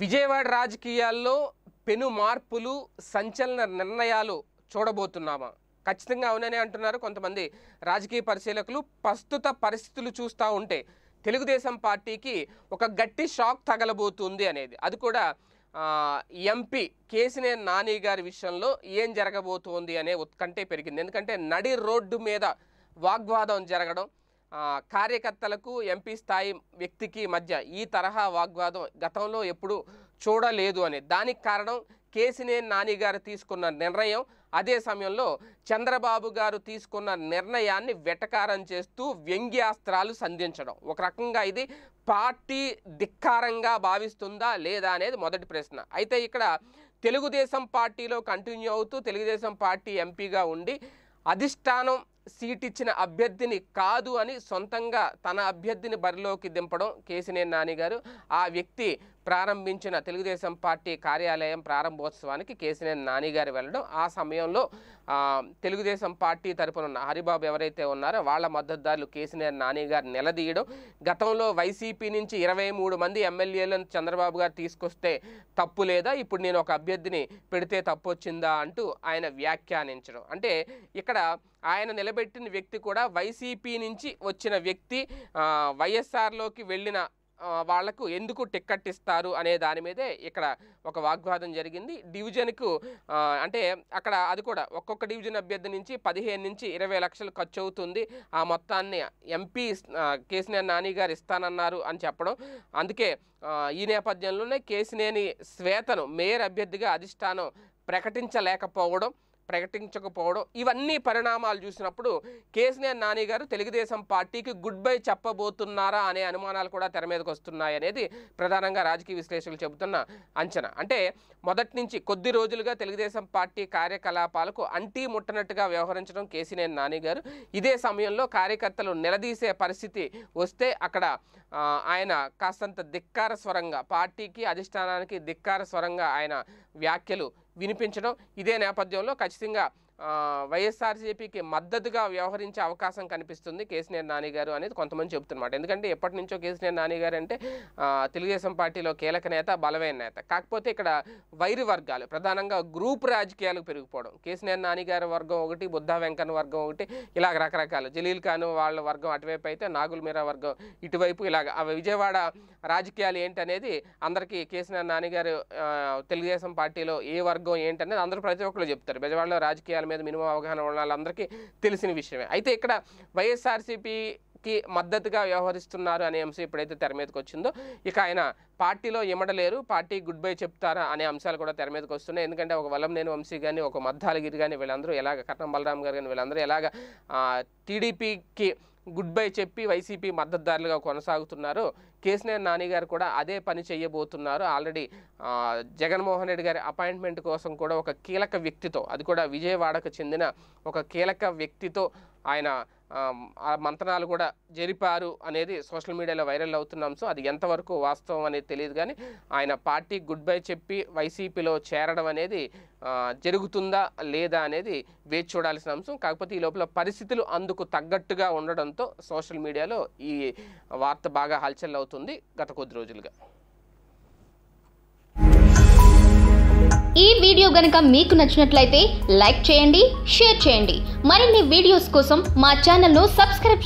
విజయవాడ రాజకీయాల్లో పెను మార్పులు సంచలన నిర్ణయాలు చూడబోతున్నామా? ఖచ్చితంగా అవుననే అంటున్నారు కొంతమంది రాజకీయ పరిశీలకులు. ప్రస్తుత పరిస్థితులు చూస్తూ ఉంటే తెలుగుదేశం పార్టీకి ఒక గట్టి షాక్ తగలబోతుంది అనేది. అది కూడా ఎంపీ కేసినేని నాని గారి విషయంలో ఏం జరగబోతోంది అనే ఉత్కంఠే పెరిగింది. ఎందుకంటే నడి రోడ్డు మీద వాగ్వాదం జరగడం కార్యకర్తలకు ఎంపీ స్థాయి వ్యక్తికి మధ్య ఈ తరహా వాగ్వాదం గతంలో ఎప్పుడు చూడలేదు అని. దానికి కారణం కేసినేని నాని గారు తీసుకున్న నిర్ణయం. అదే సమయంలో చంద్రబాబు గారు తీసుకున్న నిర్ణయాన్ని వెటకారం చేస్తూ వ్యంగ్యాస్త్రాలు సంధించడం. ఒక రకంగా ఇది పార్టీ ధిక్కారంగా భావిస్తుందా లేదా అనేది మొదటి ప్రశ్న. అయితే ఇక్కడ తెలుగుదేశం పార్టీలో కంటిన్యూ అవుతూ తెలుగుదేశం పార్టీ ఎంపీగా ఉండి అధిష్టానం సీట్ ఇచ్చిన అభ్యర్థిని కాదు అని సొంతంగా తన అభ్యర్థిని బరిలోకి దింపడం కేసినేని నాని గారు ఆ వ్యక్తి ప్రారంభించిన తెలుగుదేశం పార్టీ కార్యాలయం ప్రారంభోత్సవానికి కేసినేని నాని గారు వెళ్ళడం. ఆ సమయంలో తెలుగుదేశం పార్టీ తరపున హరిబాబు ఎవరైతే ఉన్నారో వాళ్ళ మద్దతుదారులు కేసినేని నాని గారు నిలదీయడం. గతంలో వైసీపీ నుంచి ఇరవై మూడు మంది ఎమ్మెల్యేలను చంద్రబాబు గారు తీసుకొస్తే తప్పు లేదా? ఇప్పుడు నేను ఒక అభ్యర్థిని పెడితే తప్పు వచ్చిందా అంటూ ఆయన వ్యాఖ్యానించడం. అంటే ఇక్కడ ఆయన నిలబెట్టిన వ్యక్తి కూడా వైసీపీ నుంచి వచ్చిన వ్యక్తి వైఎస్ఆర్లోకి వెళ్ళిన వాళ్ళకు ఎందుకు టిక్కెట్ ఇస్తారు అనే దాని మీదే ఇక్కడ ఒక వాగ్వాదం జరిగింది. డివిజన్కు అంటే అక్కడ అది కూడా ఒక్కొక్క డివిజన్ అభ్యర్థి నుంచి పదిహేను నుంచి ఇరవై లక్షలు ఖర్చు అవుతుంది ఆ మొత్తాన్ని ఎంపీ కేసినేని నాని గారు ఇస్తానన్నారు అని చెప్పడం. అందుకే ఈ నేపథ్యంలోనే కేసినేని శ్వేతను మేయర్ అభ్యర్థిగా అధిష్టానం ప్రకటించలేకపోవడం. ప్రకటించకపోవడం ఇవన్నీ పరిణామాలు చూసినప్పుడు కేసీఆర్ నాని గారు తెలుగుదేశం పార్టీకి గుడ్ బై చెప్పబోతున్నారా అనే అనుమానాలు కూడా తెర మీదకి వస్తున్నాయి అనేది ప్రధానంగా రాజకీయ విశ్లేషకులు చెబుతున్న అంచనా. అంటే మొదటి నుంచి కొద్ది రోజులుగా తెలుగుదేశం పార్టీ కార్యకలాపాలకు అంటీ ముట్టనట్టుగా వ్యవహరించడం కేసీఆర్ నాని గారు. ఇదే సమయంలో కార్యకర్తలు నిలదీసే పరిస్థితి వస్తే అక్కడ ఆయన కాస్తంత ధిక్కార స్వరంగా పార్టీకి అధిష్టానానికి ధిక్కార స్వరంగా ఆయన వ్యాఖ్యలు వినిపించడం ఇదే నేపథ్యంలో ఖచ్చితంగా వైఎస్ఆర్సీపీకి మద్దతుగా వ్యవహరించే అవకాశం కనిపిస్తుంది కేసీఆర్ నాని గారు అనేది కొంతమంది చెబుతున్నమాట. ఎందుకంటే ఎప్పటి నుంచో కేసీఆర్ నాని గారు అంటే తెలుగుదేశం పార్టీలో కీలక నేత బలమైన నేత. కాకపోతే ఇక్కడ వైరు వర్గాలు ప్రధానంగా గ్రూప్ రాజకీయాలు పెరిగిపోవడం. కేసీఆర్ నాని గారి వర్గం ఒకటి బుద్ధా వెంకన్న వర్గం ఒకటి ఇలాగ రకరకాలు. జలీల్ ఖాన్ వాళ్ళ వర్గం అటువైపు అయితే నాగుల్ మీరా వర్గం ఇటువైపు ఇలాగ. విజయవాడ రాజకీయాలు ఏంటనేది అందరికీ కేసీఆర్ నాని గారు తెలుగుదేశం పార్టీలో ఏ వర్గం ఏంటనేది అందరూ ప్రతి ఒక్కరు చెప్తారు. విజయవాడలో రాజకీయాలు మీద మినిమం అవగాహన ఉన్న వాళ్ళందరికీ తెలిసిన విషయమే. అయితే ఇక్కడ వైఎస్ఆర్సీపీకి మద్దతుగా వ్యవహరిస్తున్నారు అనే అంశం ఎప్పుడైతే తెర మీదకి వచ్చిందో ఇక ఆయన పార్టీలో ఇమడలేరు పార్టీ గుడ్ బై చెప్తారా అనే అంశాలు కూడా తెర మీదకి వస్తున్నాయి. ఎందుకంటే ఒక వలంనేని వంశీ కానీ ఒక మద్దాలగిరి కానీ వీళ్ళందరూ ఎలాగ కట్నం బలరాం గారు కానీ వీళ్ళందరూ ఎలాగ టీడీపీకి గుడ్ బై చెప్పి వైసీపీ మద్దతుదారులుగా కొనసాగుతున్నారు. కేసినేని నాని గారు కూడా అదే పని చేయబోతున్నారు. ఆల్రెడీ జగన్మోహన్ రెడ్డి గారి అపాయింట్మెంట్ కోసం కూడా ఒక కీలక వ్యక్తితో అది కూడా విజయవాడకు చెందిన ఒక కీలక వ్యక్తితో ఆయన ఆ, మంతనాలు కూడా జరిపారు అనేది సోషల్ మీడియాలో వైరల్ అవుతున్న. అంశం అది ఎంతవరకు వాస్తవం అనేది తెలియదు కానీ ఆయన పార్టీ గుడ్ బై చెప్పి వైసీపీలో చేరడం అనేది జరుగుతుందా లేదా అనేది వేచి చూడాల్సిన అంశం. కాకపోతే ఈ లోపల పరిస్థితులు అందుకు తగ్గట్టుగా ఉండడంతో సోషల్ మీడియాలో ఈ వార్త బాగా హల్చల్ అవుతుంది గత కొద్ది రోజులుగా. ఈ వీడియో గనక మీకు నచ్చినట్లయితే లైక్ చేయండి షేర్ చేయండి. మరిన్ని వీడియోస్ కోసం మా ఛానల్ను సబ్స్క్రైబ్